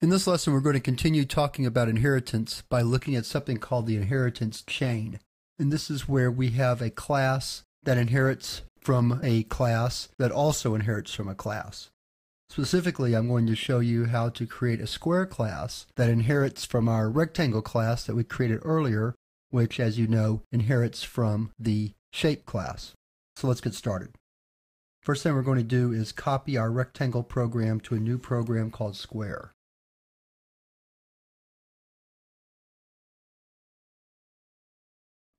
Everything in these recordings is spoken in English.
In this lesson, we're going to continue talking about inheritance by looking at something called the inheritance chain. And this is where we have a class that inherits from a class that also inherits from a class. Specifically, I'm going to show you how to create a square class that inherits from our rectangle class that we created earlier, which, as you know, inherits from the shape class. So let's get started. First thing we're going to do is copy our rectangle program to a new program called square.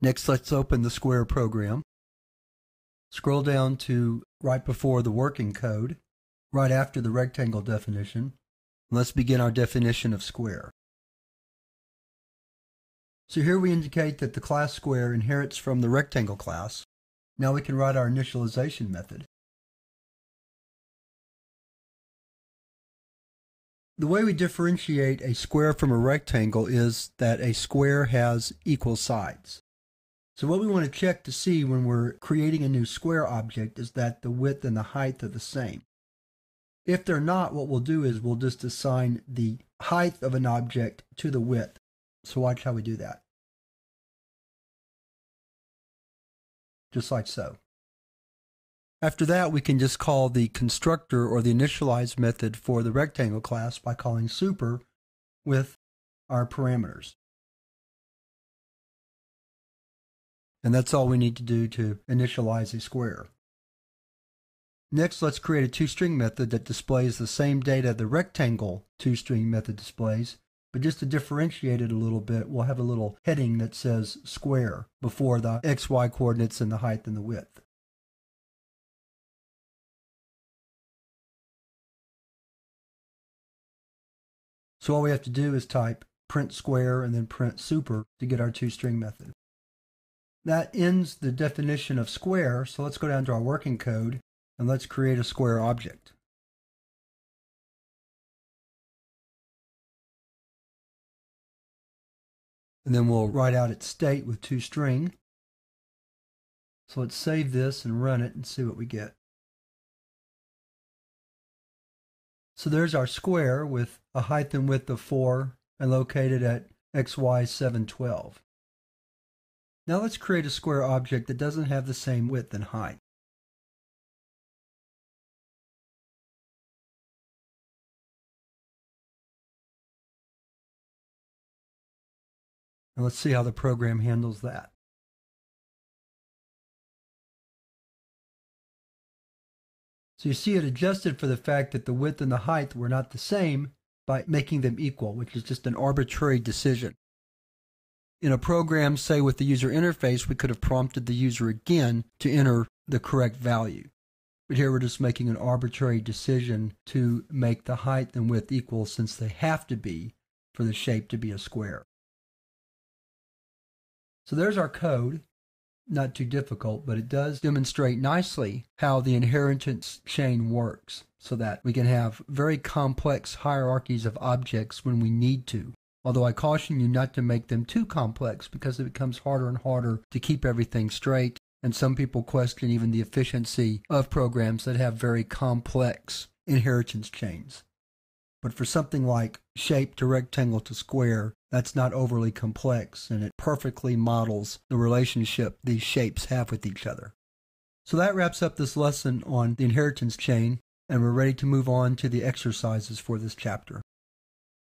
Next, let's open the Square program. Scroll down to right before the working code, right after the rectangle definition. Let's begin our definition of square. So here we indicate that the class square inherits from the rectangle class. Now we can write our initialization method. The way we differentiate a square from a rectangle is that a square has equal sides. So what we want to check to see when we're creating a new square object is that the width and the height are the same. If they're not, what we'll do is we'll just assign the height of an object to the width. So watch how we do that. Just like so. After that, we can just call the constructor or the initialize method for the rectangle class by calling super with our parameters. And that's all we need to do to initialize a square. Next, let's create a toString method that displays the same data the rectangle toString method displays, but just to differentiate it a little bit, we'll have a little heading that says square before the xy coordinates and the height and the width. So all we have to do is type print square and then print super to get our toString method. That ends the definition of square, so let's go down to our working code and let's create a square object. And then we'll write out its state with toString. So let's save this and run it and see what we get. So there's our square with a height and width of 4 and located at xy 712. Now let's create a square object that doesn't have the same width and height. And let's see how the program handles that. So you see it adjusted for the fact that the width and the height were not the same by making them equal, which is just an arbitrary decision in a program, say with the user interface, we could have prompted the user again to enter the correct value. But here we're just making an arbitrary decision to make the height and width equal since they have to be for the shape to be a square. So there's our code. Not too difficult, but it does demonstrate nicely how the inheritance chain works so that we can have very complex hierarchies of objects when we need to although I caution you not to make them too complex because it becomes harder and harder to keep everything straight. And some people question even the efficiency of programs that have very complex inheritance chains. But for something like shape to rectangle to square, that's not overly complex and it perfectly models the relationship these shapes have with each other. So that wraps up this lesson on the inheritance chain, and we're ready to move on to the exercises for this chapter.